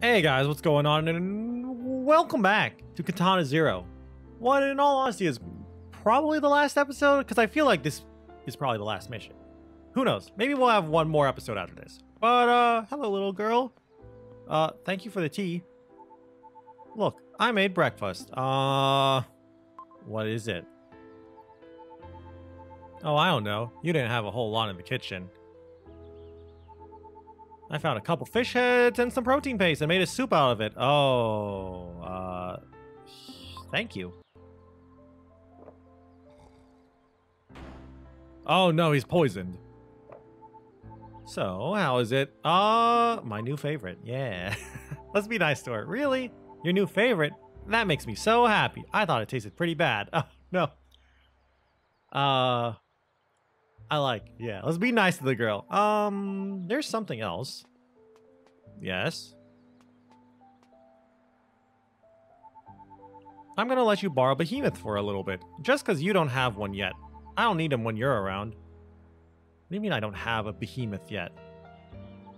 Hey guys, what's going on? And welcome back to Katana Zero. What, in all honesty, is probably the last episode because I feel like this is probably the last mission. Who knows? Maybe we'll have one more episode after this. But uh, hello, little girl. Uh, thank you for the tea. Look, I made breakfast. Uh, what is it? Oh, I don't know. You didn't have a whole lot in the kitchen. I found a couple fish heads and some protein paste and made a soup out of it. Oh, uh, thank you. Oh no, he's poisoned. So, how is it? Uh, my new favorite. Yeah. Let's be nice to her. Really? Your new favorite? That makes me so happy. I thought it tasted pretty bad. Oh, no. Uh, I like, yeah. Let's be nice to the girl. Um, there's something else. Yes. I'm gonna let you borrow Behemoth for a little bit, just because you don't have one yet. I don't need him when you're around. What do you mean I don't have a Behemoth yet?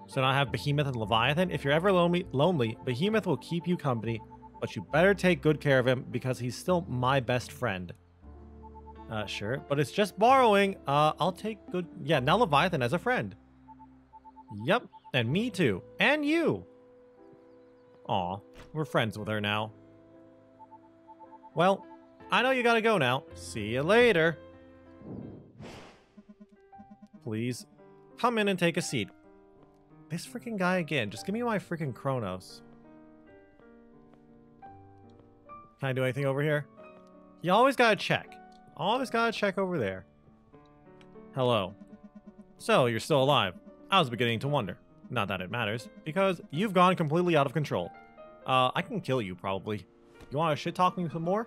So now I have Behemoth and Leviathan? If you're ever lonely, lonely, Behemoth will keep you company, but you better take good care of him because he's still my best friend. Uh, sure, but it's just borrowing. Uh, I'll take good... Yeah, now Leviathan as a friend. Yep, and me too. And you. Aw, we're friends with her now. Well, I know you gotta go now. See you later. Please, come in and take a seat. This freaking guy again. Just give me my freaking Chronos. Can I do anything over here? You always gotta check. Always gotta check over there. Hello. So, you're still alive. I was beginning to wonder. Not that it matters, because you've gone completely out of control. Uh, I can kill you, probably. You want to shit-talk me some more?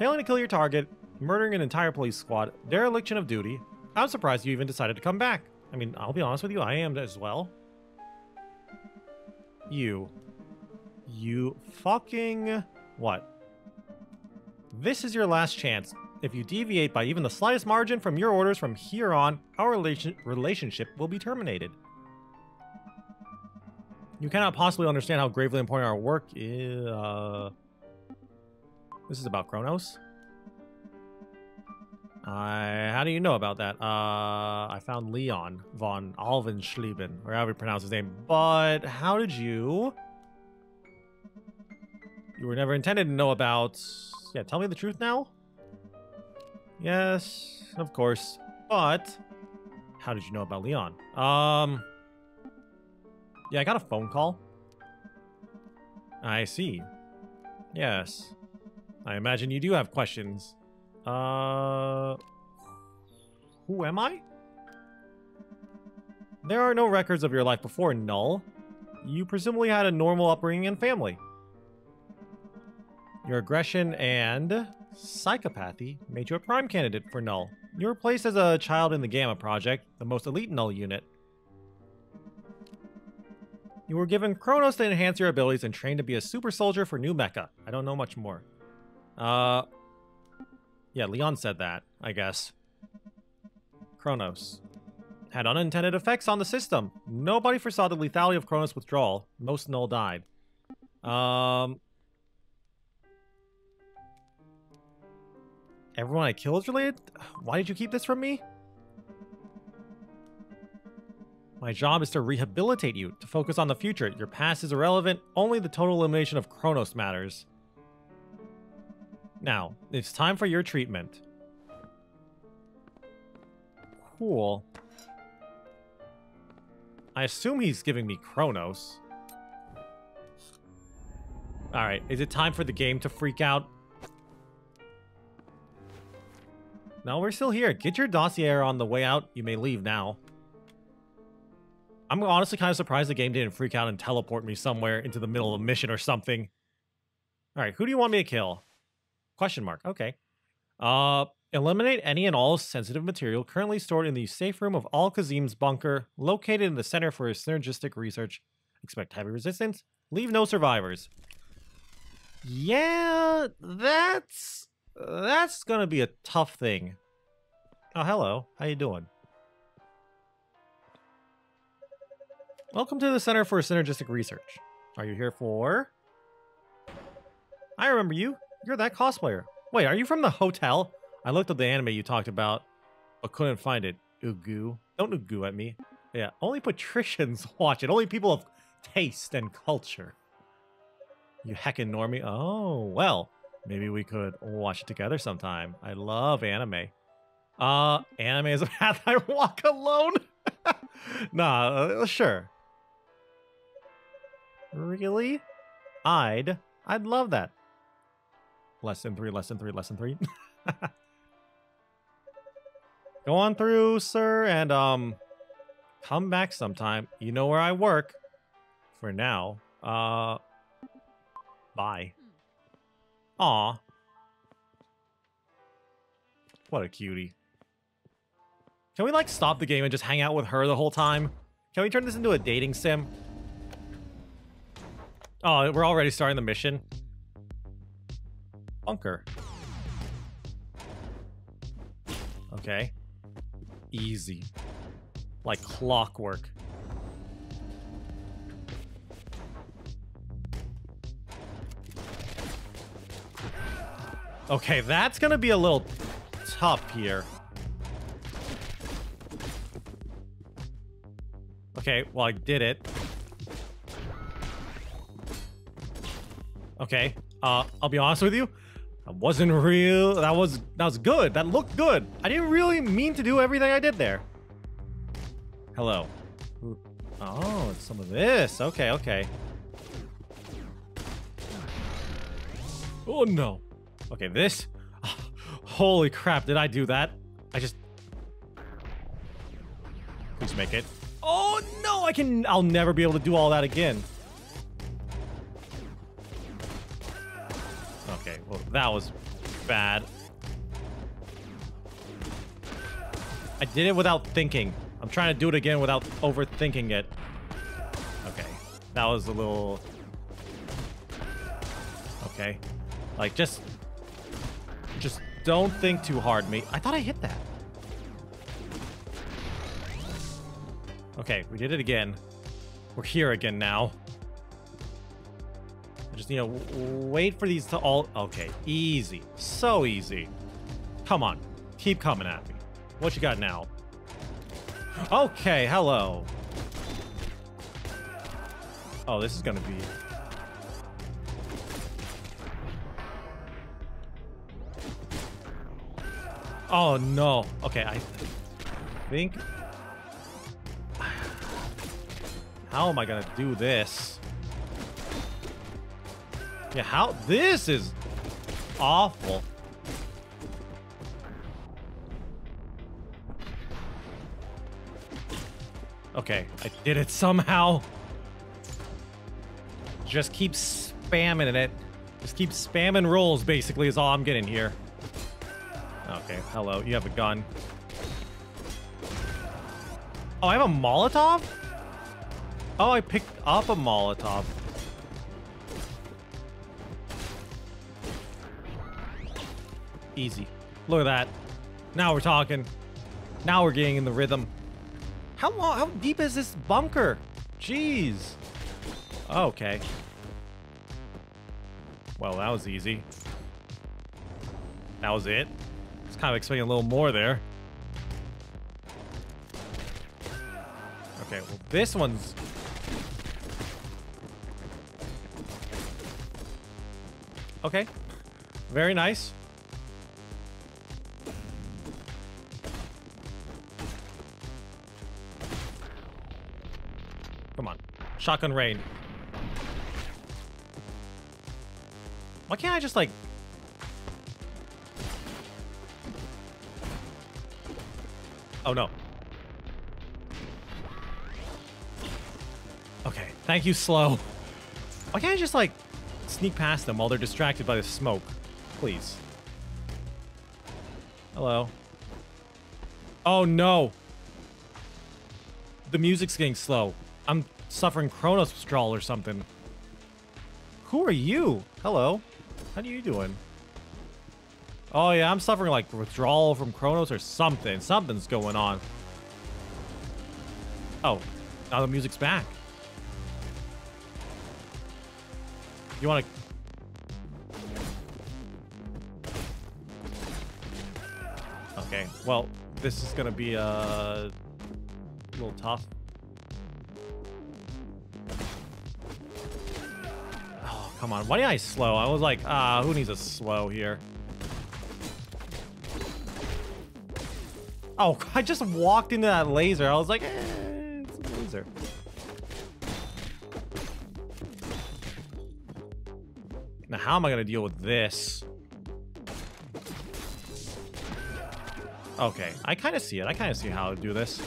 Failing to kill your target, murdering an entire police squad, dereliction of duty. I'm surprised you even decided to come back. I mean, I'll be honest with you, I am as well. You. You fucking... What? This is your last chance. If you deviate by even the slightest margin from your orders from here on, our relation relationship will be terminated. You cannot possibly understand how gravely important our work is. Uh, this is about Chronos. How do you know about that? Uh, I found Leon von Alvenschleben, or however you pronounce his name. But how did you? You were never intended to know about. Yeah, tell me the truth now. Yes, of course. But how did you know about Leon? Um, yeah, I got a phone call. I see. Yes. I imagine you do have questions. Uh, who am I? There are no records of your life before Null. You presumably had a normal upbringing and family. Your aggression and psychopathy made you a prime candidate for Null. You were placed as a child in the Gamma Project, the most elite Null unit. You were given Chronos to enhance your abilities and trained to be a super soldier for New Mecca. I don't know much more. Uh, yeah, Leon said that, I guess. Chronos. Had unintended effects on the system. Nobody foresaw the lethality of Chronos withdrawal. Most Null died. Um, Everyone I kill is related? Why did you keep this from me? My job is to rehabilitate you, to focus on the future. Your past is irrelevant, only the total elimination of Chronos matters. Now, it's time for your treatment. Cool. I assume he's giving me Chronos. Alright, is it time for the game to freak out? No, we're still here. Get your dossier on the way out. You may leave now. I'm honestly kind of surprised the game didn't freak out and teleport me somewhere into the middle of a mission or something. All right, who do you want me to kill? Question mark. Okay. Uh, eliminate any and all sensitive material currently stored in the safe room of Al Kazim's bunker, located in the Center for Synergistic Research. Expect heavy resistance. Leave no survivors. Yeah, that's that's gonna be a tough thing. Oh, hello. How you doing? Welcome to the Center for Synergistic Research. Are you here for? I remember you. You're that cosplayer. Wait, are you from the hotel? I looked up the anime you talked about, but couldn't find it. Ugu. Don't ugu at me. Yeah, only patricians watch it. Only people of taste and culture. You heckin' normie. Oh, well. Maybe we could watch it together sometime. I love anime. Uh, anime is a path I walk alone. nah, uh, sure. Really? I'd, I'd love that. Lesson three, lesson three, lesson three. Go on through, sir, and um, come back sometime. You know where I work. For now, uh, bye. Aw. What a cutie. Can we, like, stop the game and just hang out with her the whole time? Can we turn this into a dating sim? Oh, we're already starting the mission? Bunker. Okay. Easy. Like clockwork. Okay, that's gonna be a little tough here. Okay, well, I did it. Okay, uh, I'll be honest with you. That wasn't real. That was that was good. That looked good. I didn't really mean to do everything I did there. Hello. Oh, it's some of this. Okay, okay. Oh no. Okay, this. Oh, holy crap! Did I do that? I just. Please make it. Oh no! I can. I'll never be able to do all that again. Okay, well, that was bad. I did it without thinking. I'm trying to do it again without overthinking it. Okay, that was a little... Okay, like, just... Don't think too hard, mate. I thought I hit that. Okay, we did it again. We're here again now. I just need to wait for these to all... Okay, easy. So easy. Come on. Keep coming at me. What you got now? Okay, hello. Oh, this is gonna be... Oh, no. Okay, I think... How am I gonna do this? Yeah, how? This is awful. Okay, I did it somehow. Just keep spamming it. Just keep spamming rolls, basically, is all I'm getting here. Okay, hello. You have a gun. Oh, I have a Molotov? Oh, I picked up a Molotov. Easy. Look at that. Now we're talking. Now we're getting in the rhythm. How long, how deep is this bunker? Jeez. Okay. Well, that was easy. That was it. Kind of expecting a little more there. Okay, well, this one's... Okay. Very nice. Come on. Shotgun rain. Why can't I just, like... Oh, no. Okay, thank you, slow. Why can't I just, like, sneak past them while they're distracted by the smoke? Please. Hello. Oh, no. The music's getting slow. I'm suffering Chronos withdrawal or something. Who are you? Hello. How are you doing? Oh yeah, I'm suffering like withdrawal from Chronos or something. Something's going on. Oh, now the music's back. You want to... Okay, well, this is going to be uh, a little tough. Oh, come on. Why did I slow? I was like, ah, who needs a slow here? Oh, I just walked into that laser. I was like, eh, it's a laser. Now, how am I going to deal with this? Okay, I kind of see it. I kind of see how to do this.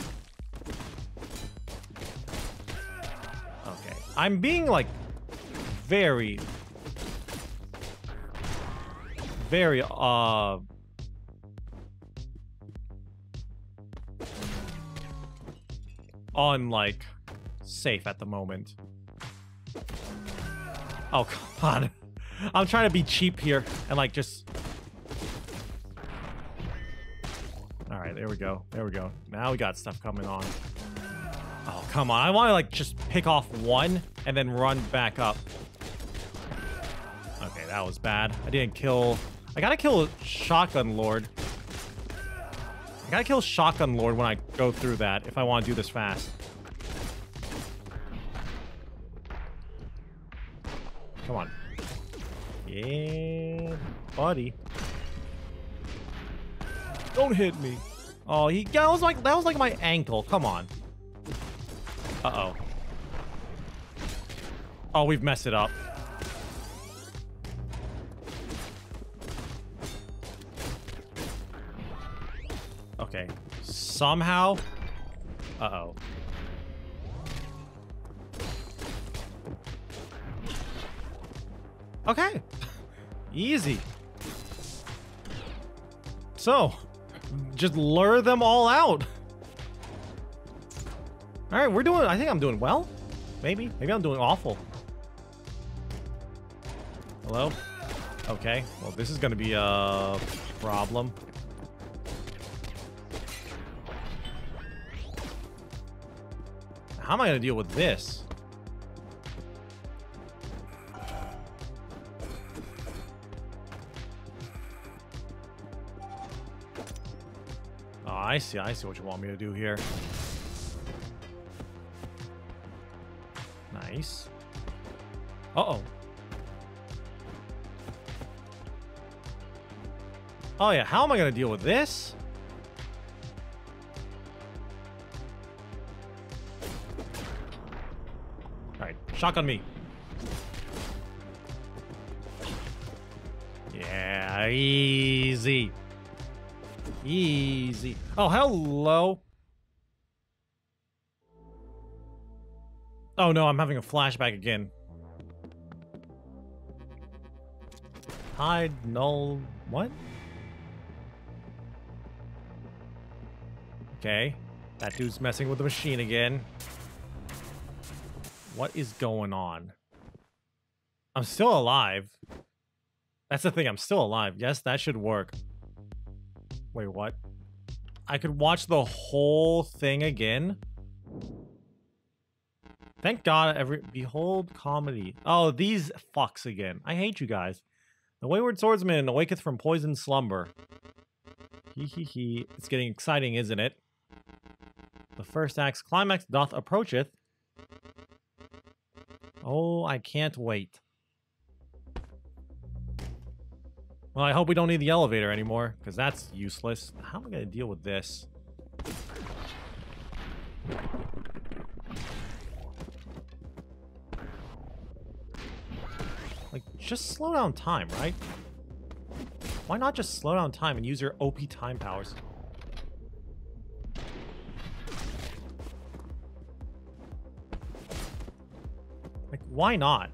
Okay, I'm being, like, very... Very, uh... On, like, safe at the moment. Oh, come on. I'm trying to be cheap here and, like, just All right, there we go. There we go. Now we got stuff coming on. Oh, come on. I want to, like, just pick off one and then run back up. Okay, that was bad. I didn't kill... I gotta kill Shotgun Lord. I gotta kill Shotgun Lord when I go through that if I want to do this fast. Come on. Yeah, buddy. Don't hit me. Oh, he that was like that was like my ankle. Come on. Uh oh. Oh, we've messed it up. Okay. Somehow. Uh oh. Okay. Easy. So, just lure them all out. All right, we're doing, I think I'm doing well. Maybe, maybe I'm doing awful. Hello? Okay, well, this is gonna be a problem. How am I gonna deal with this? Oh, I see. I see what you want me to do here. Nice. Uh-oh. Oh, yeah. How am I going to deal with this? Shotgun me. Yeah, easy. Easy. Oh, hello. Oh no, I'm having a flashback again. Hide, null, what? Okay. That dude's messing with the machine again. What is going on? I'm still alive. That's the thing, I'm still alive. Yes, that should work. Wait, what? I could watch the whole thing again? Thank God every- Behold comedy. Oh, these fucks again. I hate you guys. The Wayward Swordsman awaketh from poisoned slumber. Hee hee hee. It's getting exciting, isn't it? The first act's climax doth approacheth. Oh, I can't wait. Well, I hope we don't need the elevator anymore, because that's useless. How am I going to deal with this? Like, just slow down time, right? Why not just slow down time and use your OP time powers? Why not?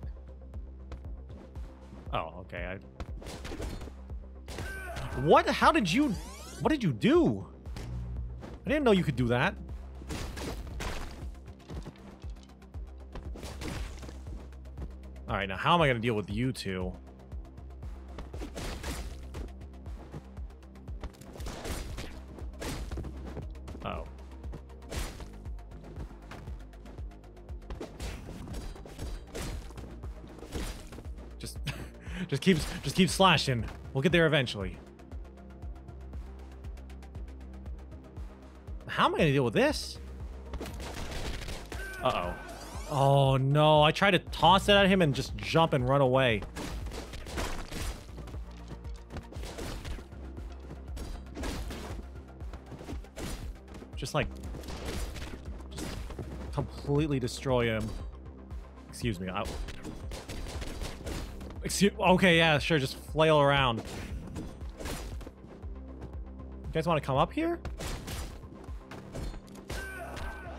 Oh, okay. I what? How did you... What did you do? I didn't know you could do that. Alright, now how am I going to deal with you two? Just keep just keep slashing. We'll get there eventually. How am I gonna deal with this? Uh-oh. Oh no, I tried to toss it at him and just jump and run away. Just like just completely destroy him. Excuse me. I, Okay, yeah, sure, just flail around. You guys want to come up here?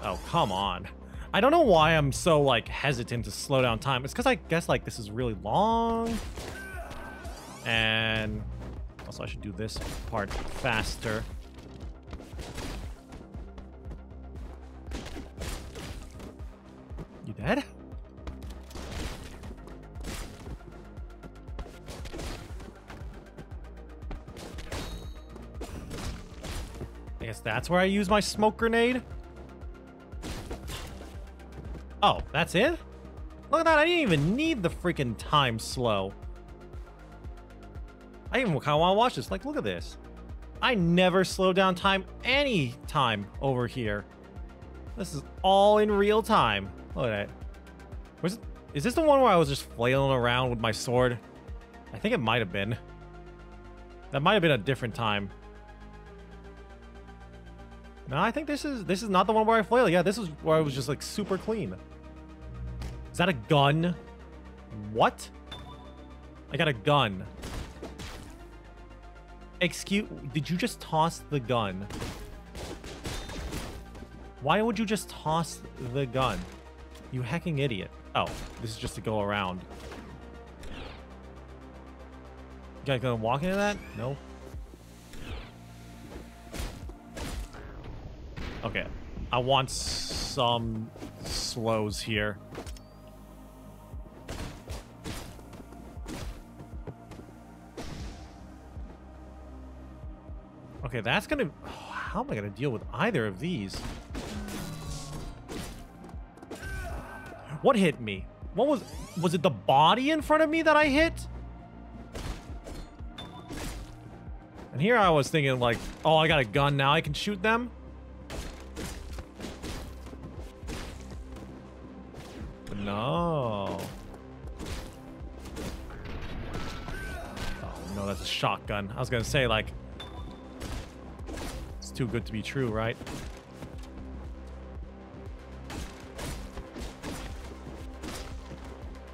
Oh, come on. I don't know why I'm so, like, hesitant to slow down time. It's because I guess, like, this is really long. And also I should do this part faster. Guess that's where I use my smoke grenade. Oh, that's it? Look at that, I didn't even need the freaking time slow. I even kind of want to watch this. Like, look at this. I never slow down time any time over here. This is all in real time. Look at that. Is this the one where I was just flailing around with my sword? I think it might have been. That might have been a different time. No, I think this is this is not the one where I flail. Yeah, this is where I was just like super clean. Is that a gun? What? I got a gun. Excuse... Did you just toss the gun? Why would you just toss the gun? You hacking idiot. Oh, this is just to go around. You guys gonna walk into that? No. Okay. I want some slows here. Okay, that's gonna... How am I gonna deal with either of these? What hit me? What was... Was it the body in front of me that I hit? And here I was thinking like, oh, I got a gun now. I can shoot them. Shotgun. I was going to say, like, it's too good to be true, right?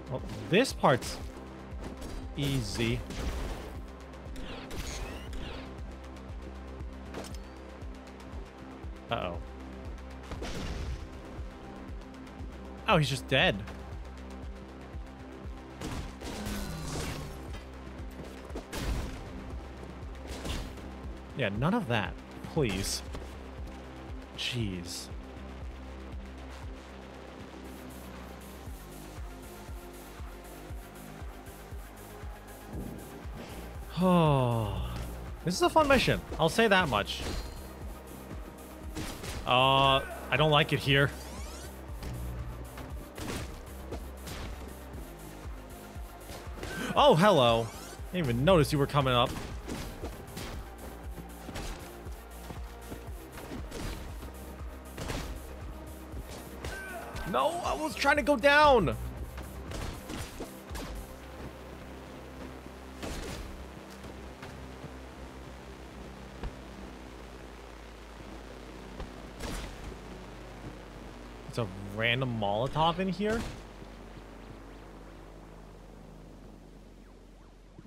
Well, this part's easy. Uh-oh. Oh, he's just dead. Yeah, none of that please. Jeez. Oh, this is a fun mission. I'll say that much. Uh, I don't like it here. Oh, hello. Didn't even notice you were coming up. Was trying to go down. It's a random Molotov in here?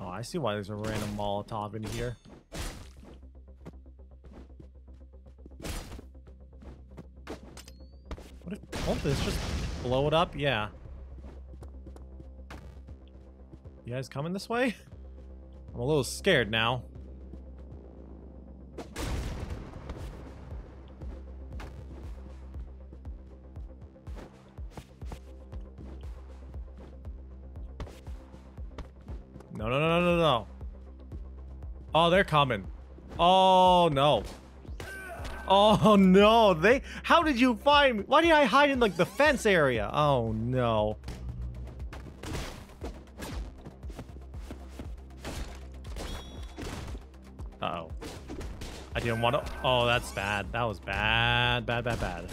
Oh, I see why there's a random Molotov in here. Let's just blow it up? Yeah. You guys coming this way? I'm a little scared now. No, no, no, no, no. Oh, they're coming. Oh, no. Oh no, they- How did you find me? Why did I hide in like the fence area? Oh no. Uh oh I didn't want to- Oh, that's bad. That was bad, bad, bad, bad.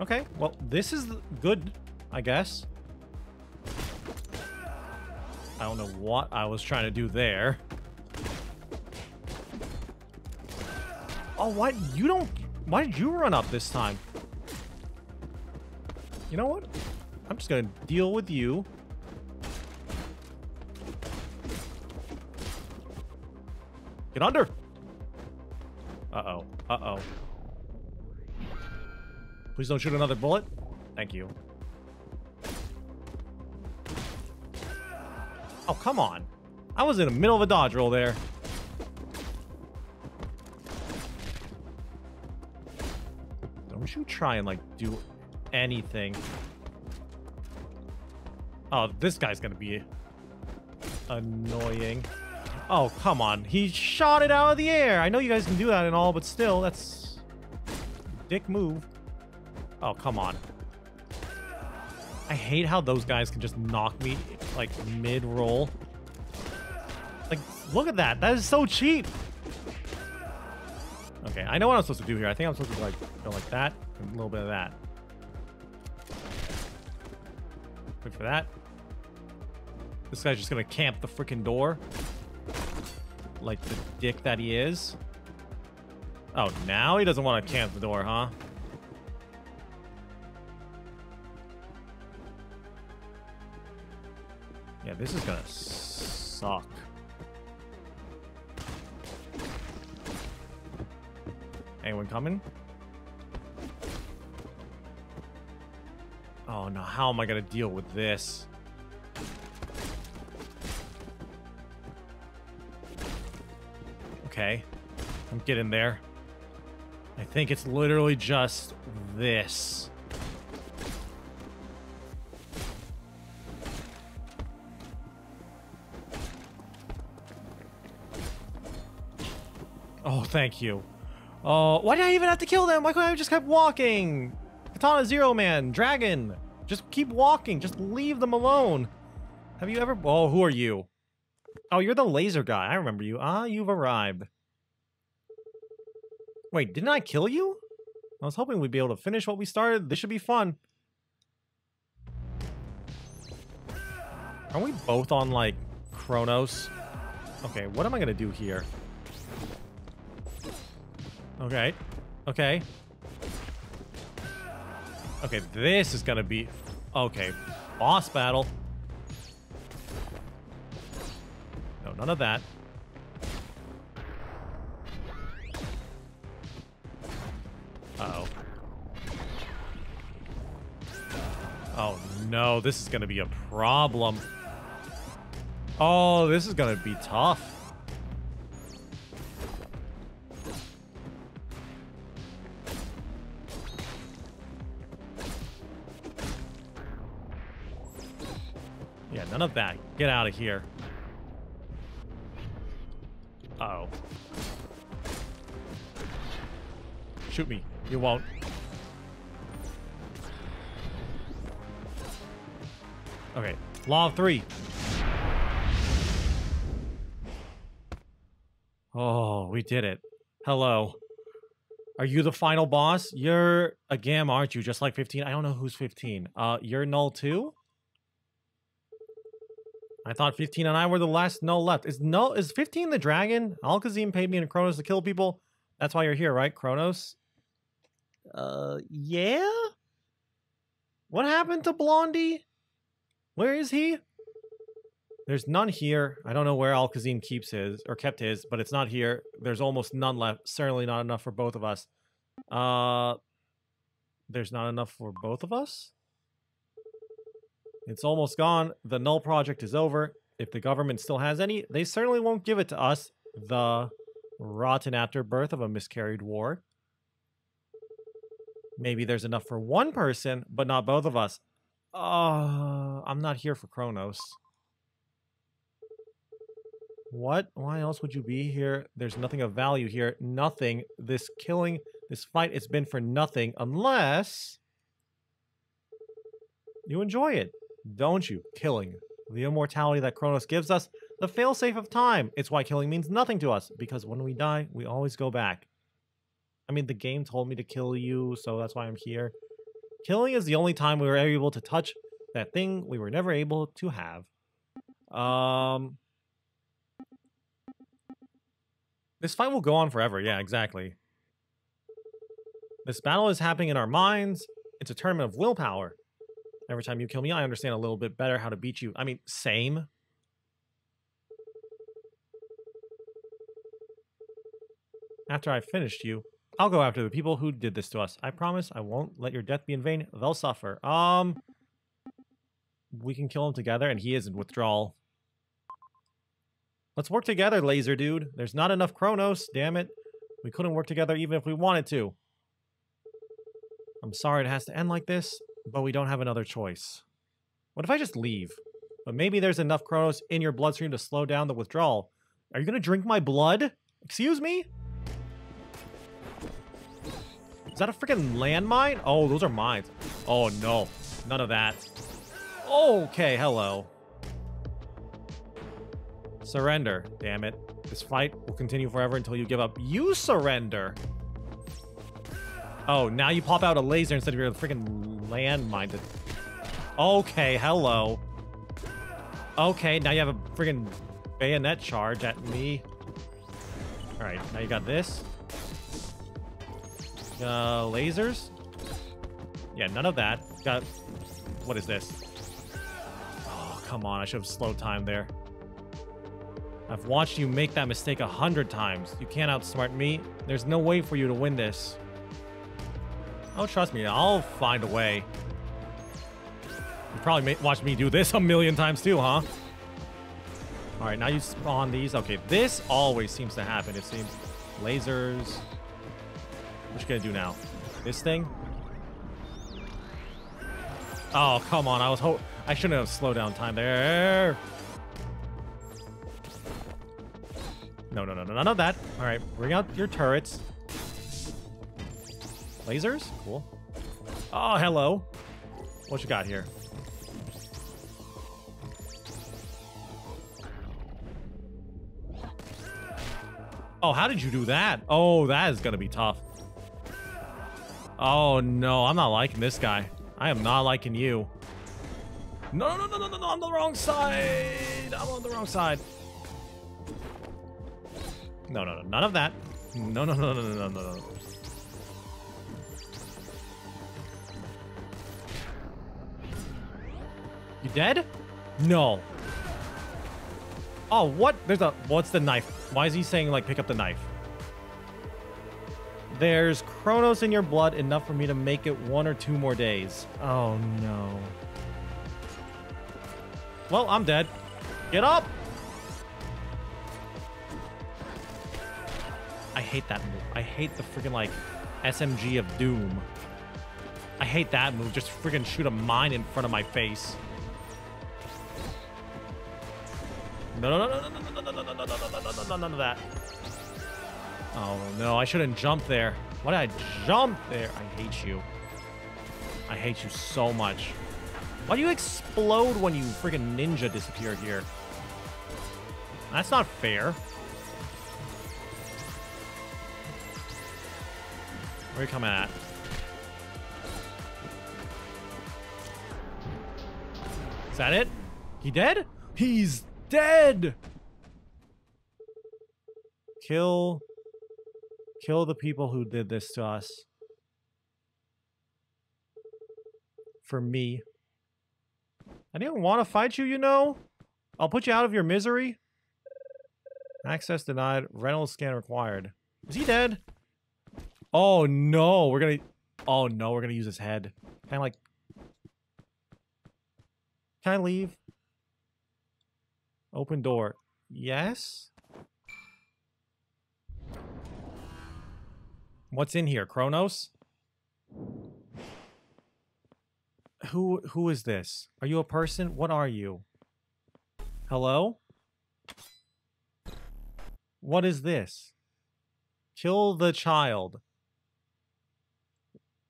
Okay, well, this is good I guess. I don't know what I was trying to do there. Oh, why you don't... Why did you run up this time? You know what? I'm just gonna deal with you. Get under! Uh-oh. Uh-oh. Please don't shoot another bullet. Thank you. Oh, come on. I was in the middle of a dodge roll there. Don't you try and, like, do anything. Oh, this guy's gonna be annoying. Oh, come on. He shot it out of the air. I know you guys can do that and all, but still, that's... Dick move. Oh, come on. I hate how those guys can just knock me, like, mid-roll. Like, look at that. That is so cheap. Okay, I know what I'm supposed to do here. I think I'm supposed to, like, go like that. a little bit of that. Wait for that. This guy's just gonna camp the freaking door. Like the dick that he is. Oh, now he doesn't want to camp the door, huh? This is gonna suck. Anyone coming? Oh no, how am I gonna deal with this? Okay, I'm getting there. I think it's literally just this. Thank you. Oh, why did I even have to kill them? Why couldn't I just kept walking? Katana Zero Man, Dragon. Just keep walking. Just leave them alone. Have you ever... Oh, who are you? Oh, you're the laser guy. I remember you. Ah, you've arrived. Wait, didn't I kill you? I was hoping we'd be able to finish what we started. This should be fun. Are we both on, like, Chronos? Okay, what am I gonna do here? Okay. Okay. Okay, this is gonna be... Okay, boss battle. No, none of that. Uh oh no. This is to be a problem. Oh, this is to be tough. None that. Get out of here. Uh oh Shoot me. You won't. Okay. Law of three. Oh, we did it. Hello. Are you the final boss? You're a Gam, aren't you? Just like 15? I don't know who's 15. Uh, you're Null too? I thought 15 and I were the last Null left. Is Null is 15 the dragon? Alkazim paid me and Chronos to kill people. That's why you're here, right? Chronos? Uh, yeah? What happened to Blondie? Where is he? There's none here. I don't know where Alkazim keeps his, or kept his, but it's not here. There's almost none left. Certainly not enough for both of us. Uh, there's not enough for both of us? It's almost gone. The Null Project is over. If the government still has any, they certainly won't give it to us. The rotten afterbirth of a miscarried war. Maybe there's enough for one person, but not both of us. Uh, I'm not here for Chronos. What? Why else would you be here? There's nothing of value here. Nothing. This killing This fight it's been for nothing unless you enjoy it, don't you? Killing. The immortality that Chronos gives us, the failsafe of time. It's why killing means nothing to us, because when we die, we always go back. I mean, the game told me to kill you, so that's why I'm here. Killing is the only time we were able to touch that thing we were never able to have. Um... This fight will go on forever. Yeah, exactly. This battle is happening in our minds. It's a tournament of willpower. Every time you kill me, I understand a little bit better how to beat you. I mean, same. After I've finished you, I'll go after the people who did this to us. I promise I won't let your death be in vain. They'll suffer. Um, we can kill them together, and he is in withdrawal. Let's work together, laser dude. There's not enough Chronos, damn it. We couldn't work together even if we wanted to. I'm sorry it has to end like this, but we don't have another choice. What if I just leave? But maybe there's enough Chronos in your bloodstream to slow down the withdrawal. Are you gonna drink my blood? Excuse me? Is that a freaking landmine? Oh, those are mines. Oh, no. None of that. Okay, hello. Surrender. Damn it. This fight will continue forever until you give up. You surrender. Oh, now you pop out a laser instead of your freaking landmine. Okay, hello. Okay, now you have a freaking bayonet charge at me. Alright, now you got this. Uh, lasers? Yeah, none of that. Got... What is this? Oh, come on. I should have slowed time there. I've watched you make that mistake a hundred times. You can't outsmart me. There's no way for you to win this. Oh, trust me. I'll find a way. You probably watched me do this a million times too, huh? Alright, now you spawn these. Okay, this always seems to happen, it seems. Lasers. What you gonna do now? This thing? Oh, come on. I was ho- I shouldn't have slowed down time there. No, no, no, no, none of that. All right, bring out your turrets. Lasers? Cool. Oh, hello. What you got here? Oh, how did you do that? Oh, that is going to be tough. Oh, no. I'm not liking this guy. I am not liking you. No, no, no, no, no, no. I'm on the wrong side. I'm on the wrong side. No, no, no. None of that. No, no, no, no, no, no, no. You dead? No. Oh, what? There's a... What's the knife? Why is he saying, like, pick up the knife? There's Chronos in your blood, enough for me to make it one or two more days. Oh, no. Well, I'm dead. Get up! I hate that move. I hate the freaking, like, SMG of Doom. I hate that move. Just freaking shoot a mine in front of my face. No, no, no, no, no, no, no, no, no, no, no, no, no, no, none of that. Oh, no, I shouldn't jump there. Why did I jump there? I hate you. I hate you so much. Why do you explode when you freaking ninja disappear here? That's not fair. Where are you coming at? Is that it? He dead? He's dead! Kill... Kill the people who did this to us. For me. I didn't want to fight you, you know? I'll put you out of your misery. Access denied. Retinal scan required. Is he dead? Oh, no. We're gonna... Oh, no. We're gonna use his head. Can I, like... Can I leave? Open door. Yes? What's in here? Chronos? Who who is this? Are you a person? What are you? Hello? What is this? Kill the child.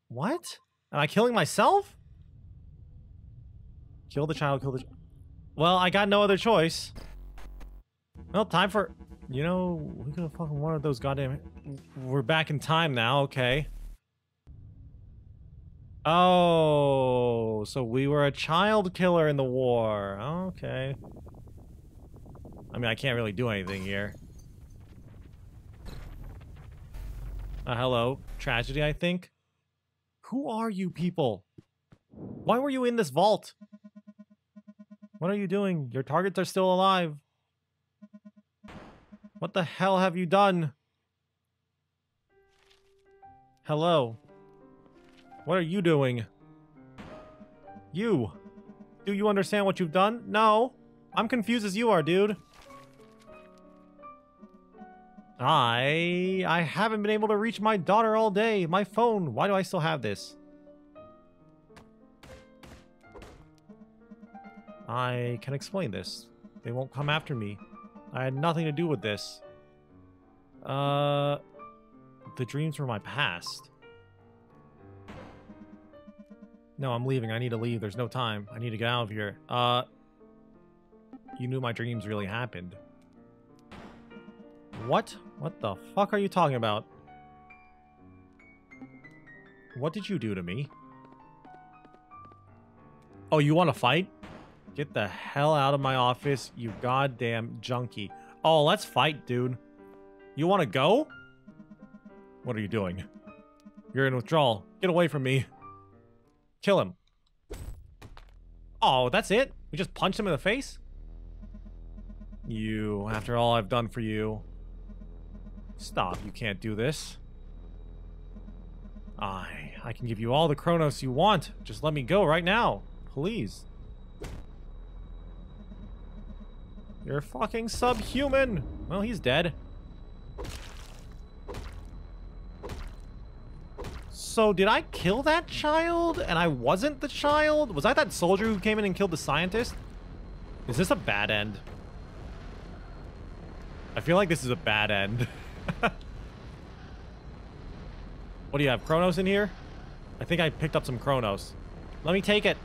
What? Am I killing myself? Kill the child, kill the... Well, I got no other choice. Well, time for... You know, we could have fucking wanted those goddamn... We're back in time now, okay. Oh, so we were a child killer in the war. Okay. I mean, I can't really do anything here. Uh, hello. Tragedy, I think. Who are you people? Why were you in this vault? What are you doing? Your targets are still alive. What the hell have you done? Hello. What are you doing? You. Do you understand what you've done? No. I'm confused as you are, dude. I... I haven't been able to reach my daughter all day. My phone. Why do I still have this? I can explain this. They won't come after me. I had nothing to do with this. Uh... The dreams were my past. No, I'm leaving. I need to leave. There's no time. I need to get out of here. Uh... You knew my dreams really happened. What? What the fuck are you talking about? What did you do to me? Oh, you want to fight? Get the hell out of my office, you goddamn junkie. Oh, let's fight, dude. You want to go? What are you doing? You're in withdrawal. Get away from me. Kill him. Oh, that's it? We just punched him in the face? You, after all I've done for you. Stop, you can't do this. I, I can give you all the Chronos you want. Just let me go right now. Please. You're fucking subhuman! Well, he's dead. So, did I kill that child and I wasn't the child? Was I that soldier who came in and killed the scientist? Is this a bad end? I feel like this is a bad end. what do you have, Chronos in here? I think I picked up some Chronos. Let me take it.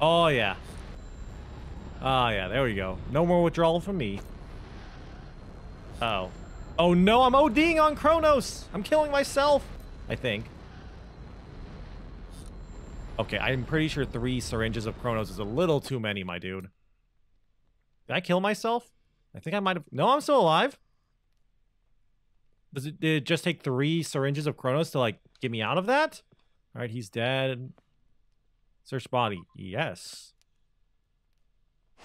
Oh, yeah. Ah, yeah, there we go. No more withdrawal from me. Uh oh. Oh no, I'm ODing on Chronos! I'm killing myself! I think. Okay, I'm pretty sure three syringes of Chronos is a little too many, my dude. Did I kill myself? I think I might have... No, I'm still alive. Does it, did it just take three syringes of Chronos to, like, get me out of that? All right, he's dead. Search body. Yes.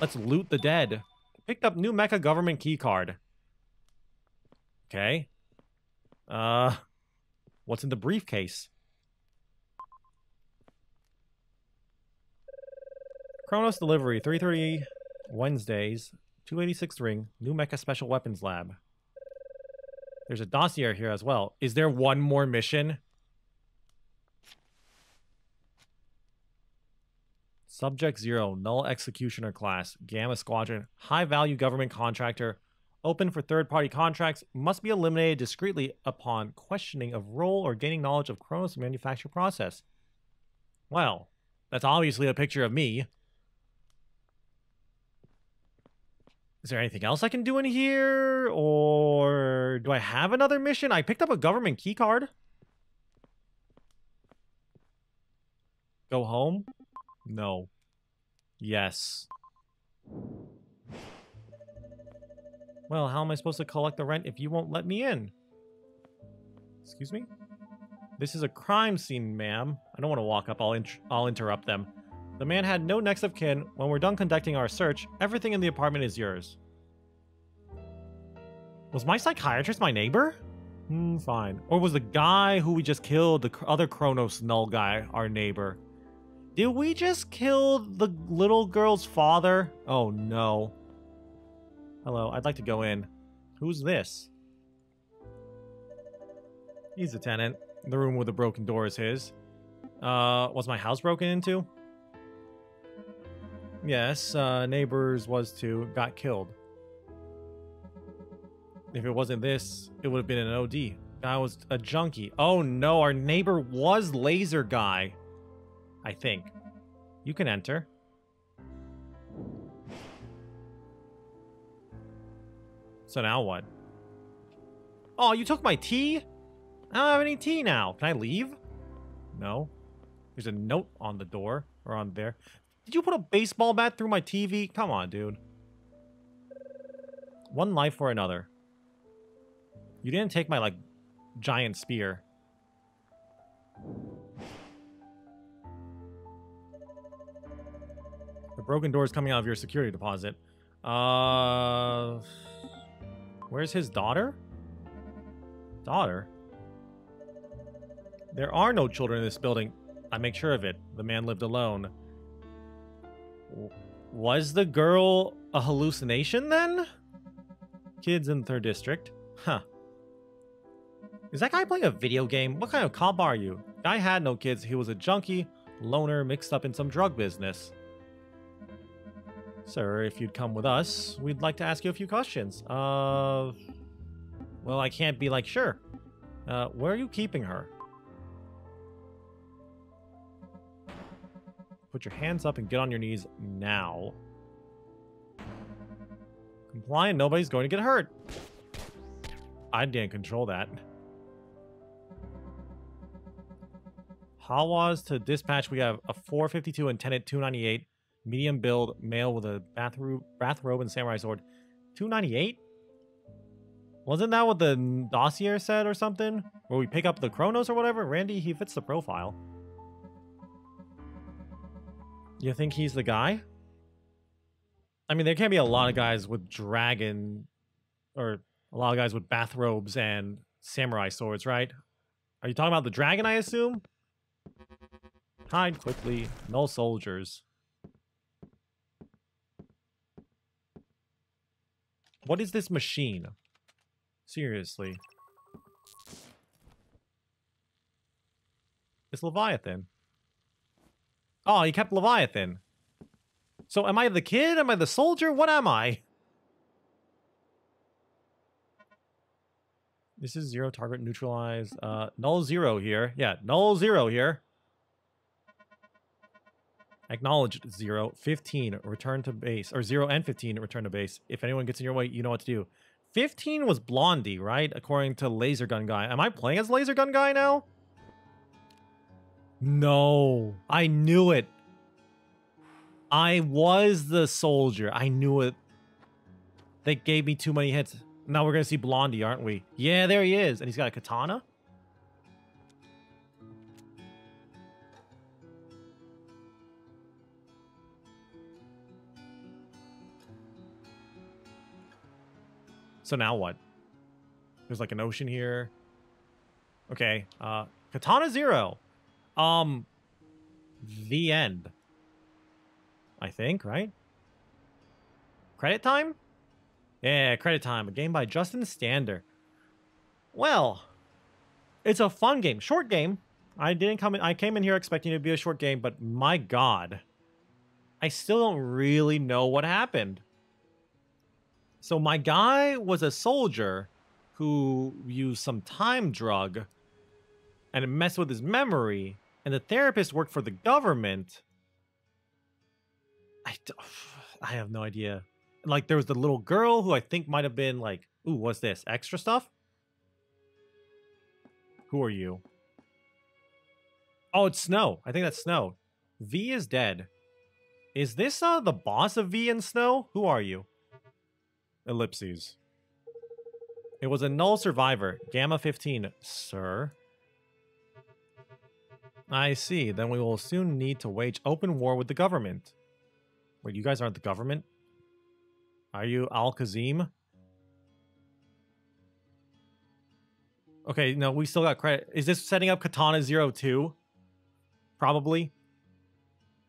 Let's loot the dead. Picked up New Mecca government keycard. Okay. Uh, what's in the briefcase? Chronos delivery, 3.30 Wednesdays, 286 ring, New Mecca special weapons lab. There's a dossier here as well. Is there one more mission? Subject Zero, Null Executioner Class, Gamma Squadron, High Value Government Contractor, open for third party contracts, must be eliminated discreetly upon questioning of role or gaining knowledge of Chronos manufacture process. Well, that's obviously a picture of me. Is there anything else I can do in here? Or do I have another mission? I picked up a government keycard. Go home? No. Yes. Well, how am I supposed to collect the rent if you won't let me in? Excuse me? This is a crime scene, ma'am. I don't want to walk up. I'll, I'll interrupt them. The man had no next of kin. When we're done conducting our search, everything in the apartment is yours. Was my psychiatrist my neighbor? Hmm, fine. Or was the guy who we just killed, the other Chronos Null guy, our neighbor? Did we just kill the little girl's father? Oh no. Hello, I'd like to go in. Who's this? He's the tenant. The room with the broken door is his. Uh, was my house broken into? Yes, uh, neighbors was too. Got killed. If it wasn't this, it would have been an OD. Guy was a junkie. Oh no, our neighbor was Laser Guy. I think. You can enter. So now what? Oh, you took my tea? I don't have any tea now. Can I leave? No. There's a note on the door. Or on there. Did you put a baseball bat through my TV? Come on, dude. One life or another. You didn't take my, like, giant spear. Broken doors coming out of your security deposit. Uh... Where's his daughter? Daughter? There are no children in this building. I make sure of it. The man lived alone. Was the girl a hallucination then? Kids in third district. Huh. Is that guy playing a video game? What kind of cop are you? Guy had no kids. He was a junkie, loner, mixed up in some drug business. Sir, if you'd come with us, we'd like to ask you a few questions. Uh... Well, I can't be like, sure. Uh, where are you keeping her? Put your hands up and get on your knees now. Compliant, nobody's going to get hurt. I didn't control that. Hawas to dispatch, we have a 452 and 10 at 298. Medium build, male with a bathrobe, bathrobe and samurai sword. 298? Wasn't that what the dossier said or something? Where we pick up the Chronos or whatever? Randy, he fits the profile. You think he's the guy? I mean, there can't be a lot of guys with dragon... Or a lot of guys with bathrobes and samurai swords, right? Are you talking about the dragon, I assume? Hide quickly. No soldiers. What is this machine? Seriously. It's Leviathan. Oh, he kept Leviathan. So am I the kid? Am I the soldier? What am I? This is zero target neutralized. Uh, null zero here. Yeah, null zero here. Acknowledged zero. 15, return to base. Or zero and 15, return to base. If anyone gets in your way, you know what to do. 15 was Blondie, right? According to Laser Gun Guy. Am I playing as Laser Gun Guy now? No. I knew it. I was the soldier. I knew it. They gave me too many hits. Now we're going to see Blondie, aren't we? Yeah, there he is. And he's got a katana? So now what? There's like an ocean here. Okay. Uh, Katana Zero. Um, the end. I think, right? Credit time? Yeah, credit time. A game by Justin Stander. Well, it's a fun game. Short game. I didn't come in. I came in here expecting it to be a short game, but my God. I still don't really know what happened. So my guy was a soldier who used some time drug and it messed with his memory. And the therapist worked for the government. I, I have no idea. Like there was the little girl who I think might have been like, ooh, what's this? Extra stuff? Who are you? Oh, it's Snow. I think that's Snow. V is dead. Is this uh the boss of V and Snow? Who are you? Ellipses. It was a null survivor. Gamma 15. Sir? I see. Then we will soon need to wage open war with the government. Wait, you guys aren't the government? Are you Al-Kazim? Okay, no, we still got credit. Is this setting up Katana Zero 2? Probably.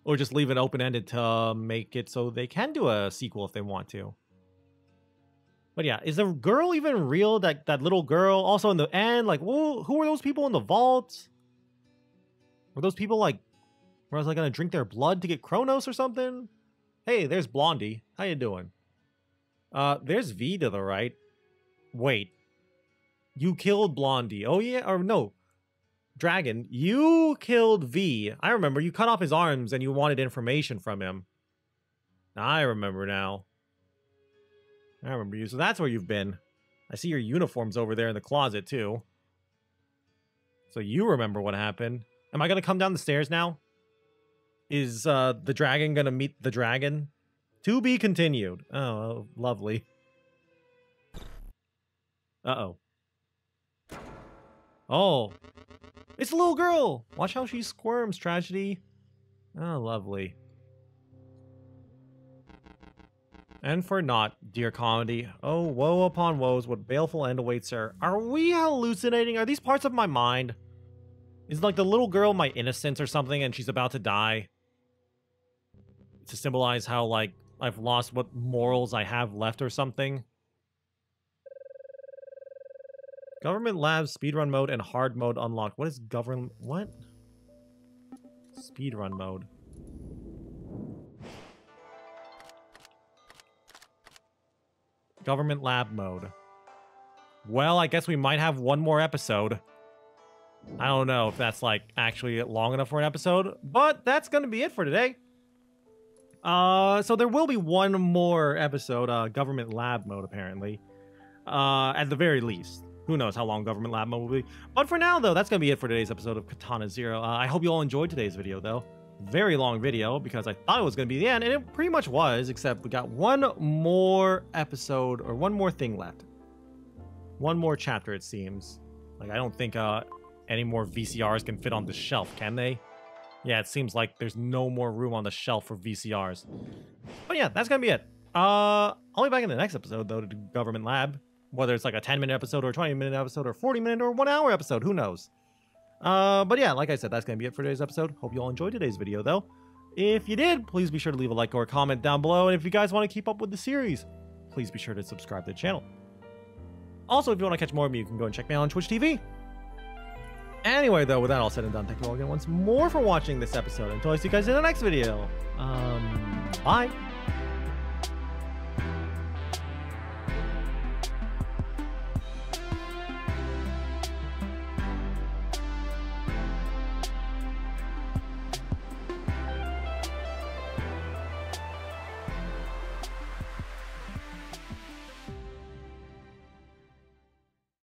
Or just leave it open-ended to make it so they can do a sequel if they want to. But yeah, is the girl even real? That that little girl. Also in the end, like, who who are those people in the vault? Were those people like, was I gonna drink their blood to get Chronos or something? Hey, there's Blondie. How you doing? Uh, there's V to the right. Wait. You killed Blondie. Oh, yeah. Or no. Dragon, you killed V. I remember. You cut off his arms and you wanted information from him. I remember now. I remember you. So that's where you've been. I see your uniforms over there in the closet, too. So you remember what happened. Am I going to come down the stairs now? Is uh, the dragon going to meet the dragon? To be continued. Oh, lovely. Uh-oh. Oh. It's a little girl! Watch how she squirms, tragedy. Oh, lovely. And for naught, dear comedy. Oh, woe upon woes, what baleful end awaits her. Are we hallucinating? Are these parts of my mind? Is like the little girl my innocence or something and she's about to die? To symbolize how, like, I've lost what morals I have left or something? Government Labs, speedrun mode, and hard mode unlocked. What is government... What? Speedrun mode. Government lab mode. Well, I guess we might have one more episode. I don't know if that's, like, actually long enough for an episode, but that's going to be it for today. Uh, so there will be one more episode, uh, government lab mode, apparently. Uh, at the very least. Who knows how long Government Lab Mode will be. But for now, though, that's going to be it for today's episode of Katana Zero. Uh, I hope you all enjoyed today's video, though. Very long video, because I thought it was going to be the end, and it pretty much was, except we got one more episode, or one more thing left. One more chapter, it seems. Like, I don't think uh, any more VCRs can fit on the shelf, can they? Yeah, it seems like there's no more room on the shelf for VCRs. But yeah, that's going to be it. Uh, I'll be back in the next episode, though, to do Government Lab whether it's like a 10 minute episode or a 20 minute episode or 40 minute or one hour episode, who knows? Uh, but yeah, like I said, that's going to be it for today's episode. Hope you all enjoyed today's video, though. If you did, please be sure to leave a like or a comment down below. And if you guys want to keep up with the series, please be sure to subscribe to the channel. Also, if you want to catch more of me, you can go and check me out on Twitch TV. Anyway, though, with that all said and done, thank you all again once more for watching this episode. Until I see you guys in the next video. Um, bye.